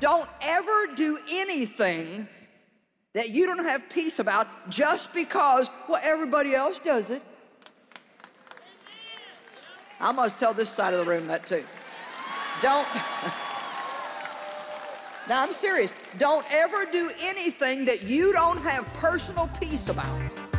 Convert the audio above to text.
don't ever do anything that you don't have peace about just because, well, everybody else does it. I must tell this side of the room that too. Don't. now, I'm serious. Don't ever do anything that you don't have personal peace about.